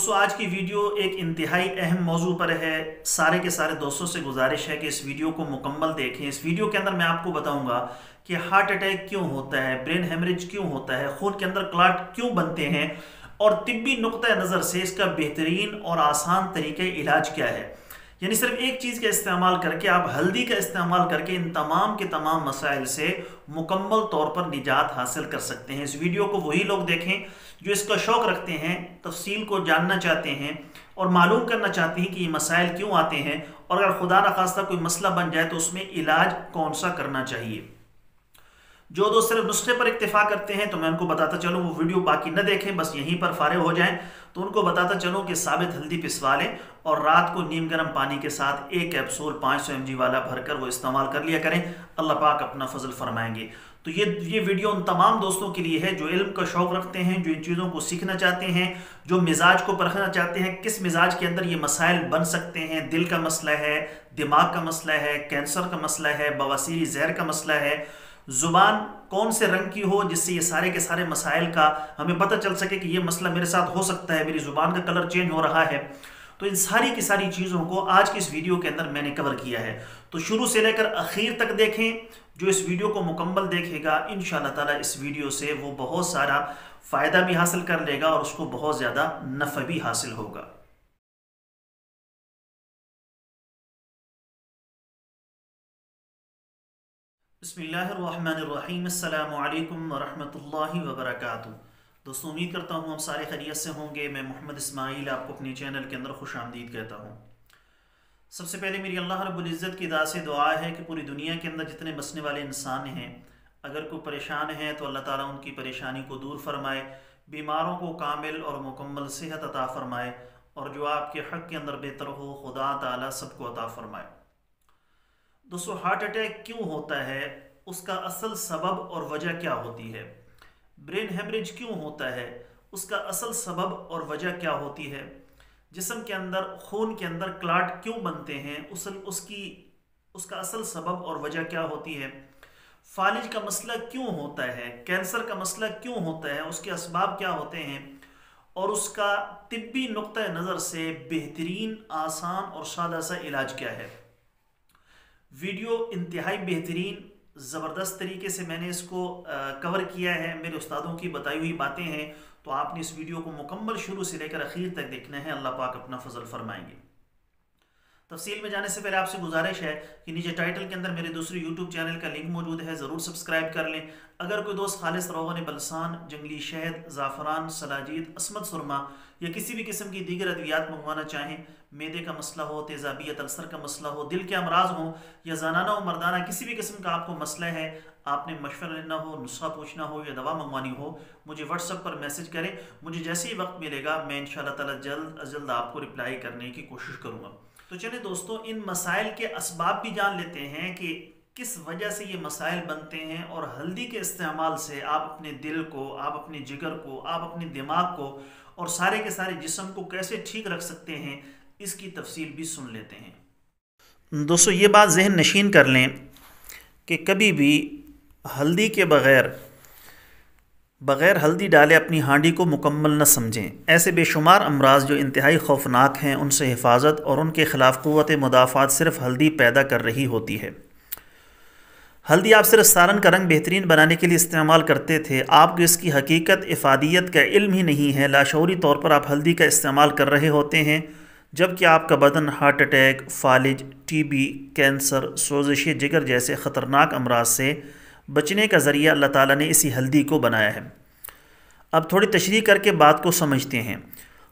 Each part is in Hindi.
दोस्तों, आज की वीडियो एक इंतहाई अहम मौजू पर है। सारे के सारे दोस्तों से गुजारिश है कि इस वीडियो को मुकम्मल देखें। इस वीडियो के अंदर मैं आपको बताऊँगा कि हार्ट अटैक क्यों होता है, ब्रेन हेमरेज क्यों होता है, खून के अंदर क्लाट क्यों बनते हैं, और तिब्बी नुक़ नज़र से इसका बेहतरीन और आसान तरीके इलाज क्या है। यानी सिर्फ़ एक चीज़ का इस्तेमाल करके, आप हल्दी का इस्तेमाल करके इन तमाम के तमाम मसाइल से मुकम्मल तौर पर निजात हासिल कर सकते हैं। इस वीडियो को वही लोग देखें जो इसका शौक़ रखते हैं, तफसील को जानना चाहते हैं और मालूम करना चाहते हैं कि ये मसाइल क्यों आते हैं और अगर खुदा न खास्ता कोई मसला बन जाए तो उसमें इलाज कौन सा करना चाहिए। जो दोस्त सिर्फ़ नुस्खे पर इतफा करते हैं तो मैं उनको बताता चलूँ, वो वीडियो बाकी न देखें, बस यहीं पर फारे हो जाएँ। तो उनको बताता चलूँ कि साबित हल्दी पिसवा लें और रात को नीम गर्म पानी के साथ एक कैप्सूल पाँच सौ एमजी वाला भरकर वो इस्तेमाल कर लिया करें। अल्लाह पाक अपना फजल फरमाएँगे। तो ये ये वीडियो उन तमाम दोस्तों के लिए है जो इल्म का शौक़ रखते हैं, जो इन चीज़ों को सीखना चाहते हैं, जो मिजाज को परखना चाहते हैं। किस मिजाज के अंदर ये मसाइल बन सकते हैं? दिल का मसला है, दिमाग का मसला है, कैंसर का मसला है, बवासीरी जहर का मसला है। ज़ुबान कौन से रंग की हो जिससे ये सारे के सारे मसाइल का हमें पता चल सके कि ये मसला मेरे साथ हो सकता है, मेरी ज़ुबान का कलर चेंज हो रहा है। तो इन सारी की सारी चीज़ों को आज की इस वीडियो के अंदर मैंने कवर किया है। तो शुरू से लेकर आखिर तक देखें, जो इस वीडियो को मुकम्मल देखेगा इन ताला इस वीडियो से वो बहुत सारा फ़ायदा भी हासिल कर लेगा और उसको बहुत ज़्यादा नफ़ भी हासिल होगा। बसमीम वरहमल वबरक दोस्तों, उम्मीद करता हूँ हम सारे खैरियत से होंगे। मैं मोहम्मद इस्माइल आपको अपने चैनल के अंदर खुश आमदीद कहता हूँ। सबसे पहले मेरी अल्लाह रब्ज़त की दास दुआ है कि पूरी दुनिया के अंदर जितने बसने वाले इंसान हैं, अगर कोई परेशान है तो अल्लाह ताला उनकी परेशानी को दूर फरमाए, बीमारों को कामिल और मुकम्मल सेहत अता फ़रमाए, और जो आपके हक़ के अंदर बेहतर हो, खुदा ताला सबको अता फ़रमाए। दोस्तों हार्ट अटैक क्यों होता है? उसका असल सबब और वजह क्या होती है? ब्रेन हेमरेज क्यों होता है? उसका असल सबब और वजह क्या होती है? जिसम के अंदर, खून के अंदर क्लाट क्यों बनते हैं? उस, उसकी, उसका असल सबब और वजह क्या होती है? फालिज का मसला क्यों होता है? कैंसर का मसला क्यों होता है? उसके इसबाब क्या होते हैं? और उसका तिब्बी नुक़ नज़र से बेहतरीन, आसान और सादा सा इलाज क्या है? वीडियो इंतहाई बेहतरीन, ज़बरदस्त तरीके से मैंने इसको कवर किया है, मेरे उस्तादों की बताई हुई बातें हैं तो आपने इस वीडियो को मुकम्मल शुरू से लेकर अखीर तक देखना है, अल्लाह पाक अपना फजल फरमाएँगे। तफसील में जाने से पहले आपसे गुजारिश है कि नीचे टाइटल के अंदर मेरे दूसरे यूट्यूब चैनल का लिंक मौजूद है, ज़रूर सब्सक्राइब कर लें। अगर कोई दोस्त खालिस रोगन बलसान, जंगली शहद, ज़ाफ़रान, सलाजीत, असमत सुरमा या किसी भी किस्म की दीगर अद्वियात मंगवाना चाहें, मैदे का मसला हो तेज़ाबियत अल्सर का मसला हो, दिल के अमराज हो या जनाना व मरदाना किसी भी किस्म का आपको मसला है आपने मशवरा लेना हो, नुस्खा पूछना हो या दवा मंगवानी हो, मुझे व्हाट्सअप पर मैसेज करें। मुझे जैसे ही वक्त मिलेगा, मैं इन ताला जल्द अज जल्द आपको रिप्लाई करने की कोशिश करूँगा। तो चले दोस्तों, इन मसाइल के इसबाब भी जान लेते हैं कि किस वजह से ये मसाइल बनते हैं और हल्दी के इस्तेमाल से आप अपने दिल को, आप अपने जिगर को, आप अपने दिमाग को और सारे के सारे जिसम को कैसे ठीक रख सकते हैं, इसकी तफसील भी सुन लेते हैं। दोस्तों, ये बात जहन नशीन कर लें कि कभी भी हल्दी के बग़ैर बग़ैर हल्दी डाले अपनी हांडी को मुकम्मल न समझें। ऐसे बेशुमार अमराज जो इंतहाई खौफनाक हैं, उनसे हिफाजत और उनके ख़िलाफ़ क़वत मुदाफ़ात सिर्फ़ हल्दी पैदा कर रही होती है। हल्दी आप सिर्फ़ सारन का रंग बेहतरीन बनाने के लिए इस्तेमाल करते थे। आपको इसकी हकीकत, इफ़ादियत का इल्म ही नहीं है, लाशौरी तौर पर आप हल्दी का इस्तेमाल कर रहे होते हैं, जबकि आपका बदन हार्ट अटैक, फालिज, टीबी, कैंसर, सोजिश, जिगर जैसे ख़तरनाक अमराज से बचने का ज़रिया अल्लाह ताला ने इसी हल्दी को बनाया है। अब थोड़ी तशरी करके बात को समझते हैं।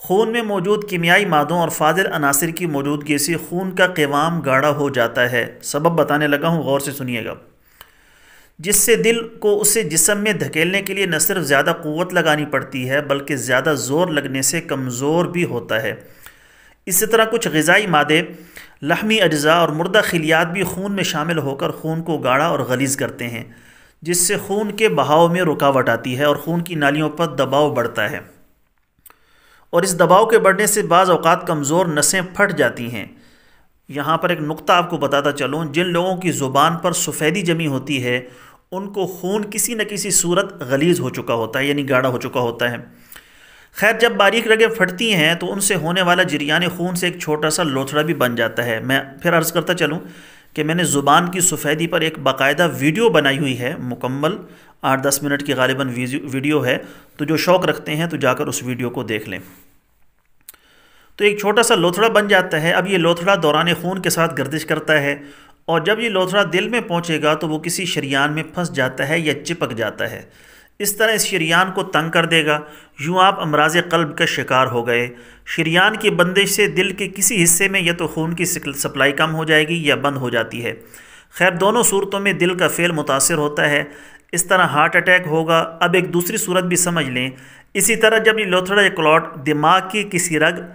खून में मौजूद कीमियाई मादों और फाजिल अनासर की मौजूदगी से खून का क़वाम गाढ़ा हो जाता है। सबब बताने लगा हूँ, गौर से सुनिएगा। जिससे दिल को उसे जिसम में धकेलने के लिए न सिर्फ़ ज़्यादा क़वत लगानी पड़ती है, बल्कि ज़्यादा ज़ोर लगने से कमज़ोर भी होता है। इसी तरह कुछ गज़ाई मादे लहमी अज्जा और मुर्दा खिलियात भी खून में शामिल होकर खून को गाढ़ा और गलीज़ करते हैं, जिससे खून के बहाव में रुकावट आती है और खून की नालियों पर दबाव बढ़ता है। और इस दबाव के बढ़ने से बाज़ अवकात कमज़ोर नसें फट जाती हैं। यहाँ पर एक नुक्ता आपको बताता चलूँ, जिन लोगों की ज़ुबान पर सफ़ेदी जमी होती है, उनको खून किसी न किसी सूरत गलीज़ हो चुका होता है, यानी गाढ़ा हो चुका होता है। खैर, जब बारीक रगें फटती हैं तो उनसे होने वाला जरियान खून से एक छोटा सा लोथड़ा भी बन जाता है। मैं फिर अर्ज़ करता चलूँ कि मैंने ज़ुबान की सफ़ेदी पर एक बाकायदा वीडियो बनाई हुई है, मुकम्मल आठ दस मिनट की गालिबा वीडियो है तो जो शौक़ रखते हैं तो जाकर उस वीडियो को देख लें। तो एक छोटा सा लोथड़ा बन जाता है। अब ये लोथड़ा दौरान खून के साथ गर्दिश करता है और जब ये लोथड़ा दिल में पहुँचेगा तो वो किसी शरियान में फंस जाता है या चिपक जाता है। इस तरह इस शरियान को तंग कर देगा। यूँ आप अमराज कल्ब का शिकार हो गए। शरियान की बंदिश से दिल के किसी हिस्से में या तो खून की सप्लाई कम हो जाएगी या बंद हो जाती है। खैर, दोनों सूरतों में दिल का फेल मुतासर होता है। इस तरह हार्ट अटैक होगा। अब एक दूसरी सूरत भी समझ लें। इसी तरह जब ये लोथड़ा क्लॉट दिमाग की किसी रग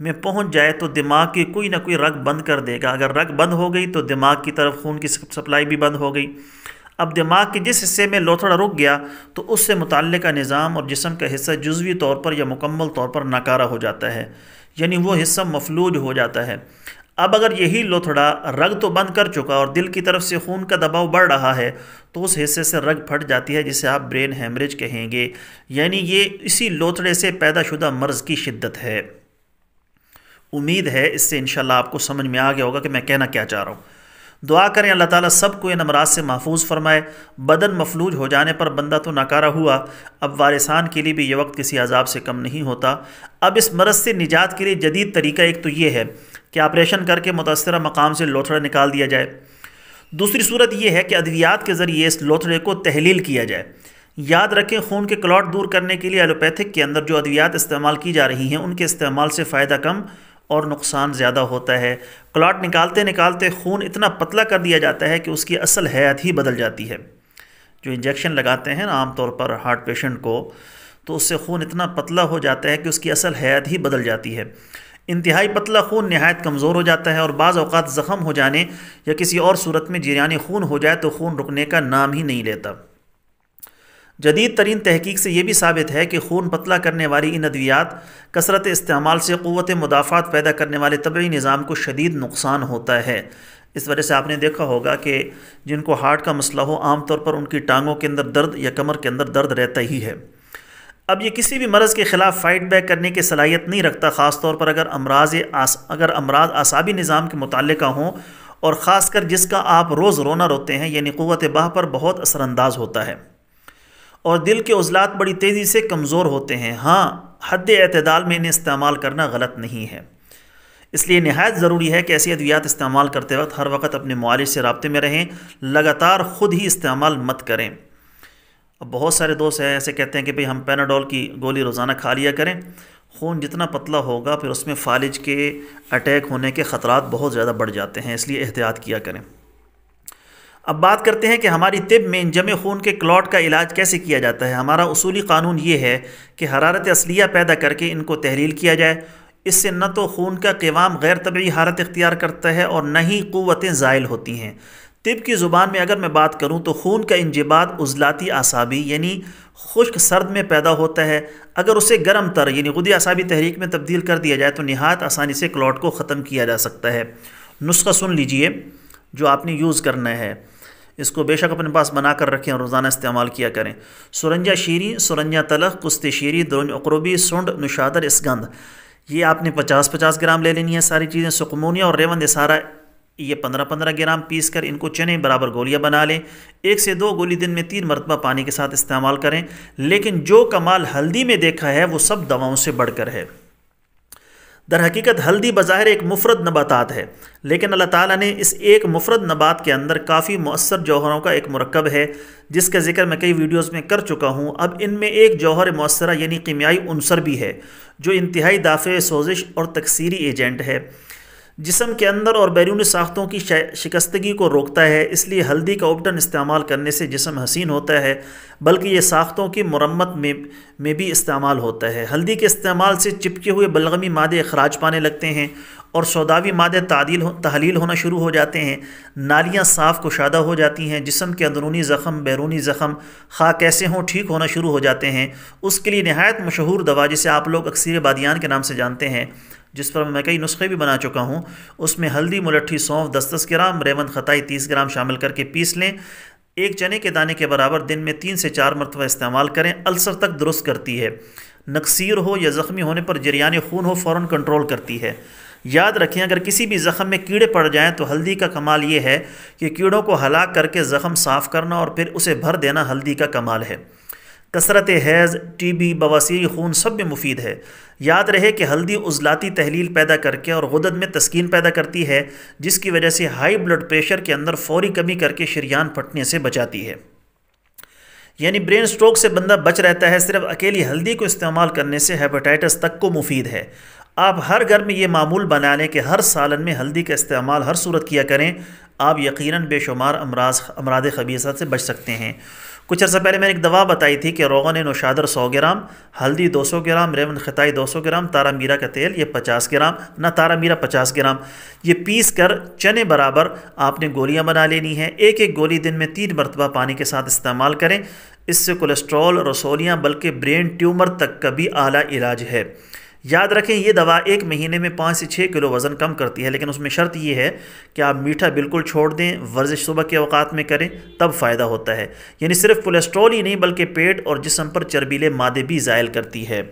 में पहुँच जाए तो दिमाग की कोई ना कोई रग बंद कर देगा। अगर रग बंद हो गई तो दिमाग की तरफ़ खून की सप्लाई भी बंद हो गई। अब दिमाग के जिस हिस्से में लोथड़ा रुक गया तो उससे मुतल का निज़ाम और जिसम का हिस्सा जुजवी तौर पर या मुकम्मल तौर पर नाकारा हो जाता है, यानी वो हिस्सा मफलूज हो जाता है। अब अगर यही लोथड़ा रग तो बंद कर चुका और दिल की तरफ़ से खून का दबाव बढ़ रहा है तो उस हिस्से से रग फट जाती है, जिसे आप ब्रेन हेमरेज कहेंगे। यानी ये इसी लोथड़े से पैदा शुदा मर्ज़ की शिद्दत है। उम्मीद है इससे इंशाल्लाह आपको समझ में आ गया होगा कि मैं कहना क्या चाह रहा हूँ। दुआ करें, अल्लाह ताला सबको इन अमराज से महफूज फरमाए। बदन मफलूज हो जाने पर बंदा तो नाकारा हुआ। अब वारिसान के लिए भी ये वक्त किसी अजाब से कम नहीं होता। अब इस मरज़ से निजात के लिए जदीद तरीका एक तो ये है कि ऑपरेशन करके मुतसरा मकाम से लोथड़ा निकाल दिया जाए। दूसरी सूरत यह है कि अद्वियात के ज़रिए इस लोथड़े को तहलील किया जाए। याद रखें, खून के क्लॉट दूर करने के लिए एलोपैथिक के अंदर जो अद्वियात इस्तेमाल की जा रही हैं, उनके इस्तेमाल से फ़ायदा कम और नुकसान ज़्यादा होता है। क्लॉट निकालते निकालते खून इतना पतला कर दिया जाता है कि उसकी असल हैत ही बदल जाती है। जो इंजेक्शन लगाते हैं ना आमतौर पर हार्ट पेशेंट को तो उससे खून इतना पतला हो जाता है कि उसकी असल हैत ही बदल जाती है। इंतहाई पतला खून नहायत कमज़ोर हो जाता है और बाज़ अवत ज़ख़म हो जाने या किसी और सूरत में जरियानी खून हो जाए तो खून रुकने का नाम ही नहीं लेता। जदीद तरीन तहकीक से यह भी साबित है कि खून पतला करने वाली इन अद्वियात, कसरत इस्तेमाल से क़वत मुदाफ़ात पैदा करने वाले तबी निज़ाम को शदीद नुकसान होता है। इस वजह से आपने देखा होगा कि जिनको हार्ट का मसला हो आम तौर पर उनकी टांगों के अंदर दर्द या कमर के अंदर दर्द रहता ही है। अब ये किसी भी मरज़ के ख़िलाफ़ फ़ाइट बैक करने की सलाहियत नहीं रखता ख़ास तौर पर अगर अमराज आस, अगर अमराज आसाबी निज़ाम के मुतल हों और ख़ास कर जिसका आप रोज़ रोना रोते हैं, यानी क़वत बाह पर बहुत असरानंदाज होता है। और दिल के उजलात बड़ी तेज़ी से कमज़ोर होते हैं। हाँ हद अतदाल में इन्हें इस्तेमाल करना गलत नहीं है। इसलिए नहायत ज़रूरी है कि ऐसी अद्वियात इस्तेमाल करते वक्त हर वक्त अपने मालिश से रबते में रहें। लगातार ख़ुद ही इस्तेमाल मत करें। अब बहुत सारे दोस्त हैं, ऐसे कहते हैं कि भाई हम पैनाडोल की गोली रोज़ाना खा लिया करें। खून जितना पतला होगा, फिर उसमें फालिज के अटैक होने के ख़तरात बहुत ज़्यादा बढ़ जाते हैं, इसलिए एहतियात किया करें। अब बात करते हैं कि हमारी तिब में जमे खून के क्लॉट का इलाज कैसे किया जाता है। हमारा उसूली कानून ये है कि हरारत असलिया पैदा करके इनको तहलील किया जाए। इससे न तो खून का क़वाम गैर तबी हालत इख्तियार करता है और न ही क़वतें ज़ायल होती हैं। तिब की ज़ुबान में अगर मैं बात करूँ तो खून का इंजबात उजलाती आसाबी यानी खुश्क सर्द में पैदा होता है। अगर उसे गर्म तर यानी गुदी आसाबी तहरीक में तब्दील कर दिया जाए तो नहायत आसानी से क्लॉट को ख़त्म किया जा सकता है। नुस्खा सुन लीजिए जो आपने यूज़ करना है। इसको बेशक अपने पास बना कर रखें और रोज़ाना इस्तेमाल किया करें। सुरंजा शीरी, सुरंजा तलख, कुश्त शीरी दोन अकरूबी सुंड, नुशादर, इसगंध। ये आपने पचास पचास ग्राम ले लेनी है सारी चीज़ें, सुकमोनिया और रेवंद सारा, ये पंद्रह पंद्रह ग्राम पीस कर इनको चने, बराबर गोलियाँ बना लें। एक से दो गोली दिन में तीन मरतबा पानी के साथ इस्तेमाल करें, लेकिन जो कमाल हल्दी में देखा है, वो सब दवाओं से बढ़कर है। दर हकीकत हल्दी बज़ाहिर एक मुफरत नबातात है। लेकिन अल्लाह ताला ने इस एक मुफरत नबात के अंदर काफ़ी मौसर जौहरों का एक मरकब है, जिसका ज़िक्र मैं कई वीडियोज़ में कर चुका हूँ। अब इनमें एक जौहर मौसरा यानी कीमियाई अनसर भी है, जो इंतहाई दाफ़े सोजिश और तकसीरी एजेंट है। जिसम के अंदर और बैरूनी साख्तों की शिकस्तगी को रोकता है इसलिए हल्दी का उपटन इस्तेमाल करने से जिसम हसीन होता है बल्कि ये साख्तों की मरम्मत में में भी इस्तेमाल होता है। हल्दी के इस्तेमाल से चिपके हुए बलगमी मादे अखराज पाने लगते हैं और सौदावी मादे तादील हो, तहलील होना शुरू हो जाते हैं। नालियाँ साफ़ कुशादा हो जाती हैं जिसम के अंदरूनी ज़ख़म बैरूनी ज़ख़म खा कैसे हों ठीक होना शुरू हो जाते हैं। उसके लिए नहायत मशहूर दवा जिसे आप लोग अक्सर बादियान के नाम से जानते हैं। जिस पर मैं कई नुस्खे भी बना चुका हूँ, उसमें हल्दी, मुलट्ठी, सौंफ दस दस ग्राम रेवन खताई तीस ग्राम शामिल करके पीस लें। एक चने के दाने के बराबर दिन में तीन से चार मरतबा इस्तेमाल करें, अल्सर तक दुरुस्त करती है। नक्सीर हो या ज़ख्मी होने पर जरियान खून हो फ़ौर कंट्रोल करती है। याद रखें, अगर किसी भी ज़ख़म में कीड़े पड़ जाएँ तो हल्दी का कमाल ये है कि कीड़ों को हलाक करके ज़ख़म साफ़ करना और फिर उसे भर देना हल्दी का कमाल है। कसरत हैज़ टी बी बवासीर, खून सब में मुफीद है। याद रहे कि हल्दी उजलाती तहलील पैदा करके और गदद में तस्कीन पैदा करती है, जिसकी वजह से हाई ब्लड प्रेशर के अंदर फौरी कमी करके शरियान फटने से बचाती है। यानी ब्रेन स्ट्रोक से बंदा बच रहता है, सिर्फ़ अकेली हल्दी को इस्तेमाल करने से हेपेटाइटिस तक को मुफीद है। आप हर घर में ये मामूल बना लें कि हर सालन में हल्दी का इस्तेमाल हर सूरत किया करें, आप यकीनन बेशुमार अमराज अमराद खबीसा से बच सकते हैं। कुछ अर्सा पहले मैंने एक दवा बताई थी कि रोगन नौशादर सौ ग्राम, हल्दी दो सौ ग्राम रेवन खताई दो सौ ग्राम, तारा मीरा का तेल ये पचास ग्राम, ना तारा मीरा पचास ग्राम। ये पीस कर चने बराबर आपने गोलियाँ बना लेनी है। एक एक गोली दिन में तीन मरतबा पानी के साथ इस्तेमाल करें। इससे कोलेस्ट्रॉल रसोलियाँ बल्कि ब्रेन ट्यूमर तक का भी आला इलाज है। याद रखें, ये दवा एक महीने में पाँच से छः किलो वज़न कम करती है, लेकिन उसमें शर्त ये है कि आप मीठा बिल्कुल छोड़ दें, वर्जिश सुबह के अवकात में करें, तब फ़ायदा होता है। यानी सिर्फ़ कोलेस्ट्रॉल ही नहीं, बल्कि पेट और जिसम पर चर्बीले मादे भी ज़ायल करती है।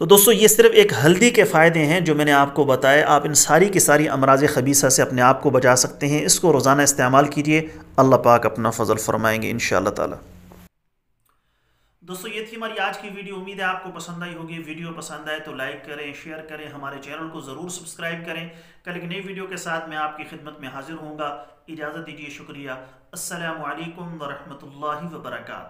तो दोस्तों, ये सिर्फ़ एक हल्दी के फ़ायदे हैं जो मैंने आपको बताया आप इन सारी की सारी अमराज खबीसा से अपने आप को बचा सकते हैं। इसको रोज़ाना इस्तेमाल कीजिए। अल्लाह पाक अपना फ़जल फरमाएँगे इन ताला। दोस्तों, ये थी हमारी आज की वीडियो। उम्मीद है आपको पसंद आई होगी। वीडियो पसंद आए तो लाइक करें, शेयर करें, हमारे चैनल को ज़रूर सब्सक्राइब करें। कल एक नई वीडियो के साथ मैं आपकी खिदमत में हाजिर होऊँगा। इजाज़त दीजिए, शुक्रिया। असलकम वरहमल वर्का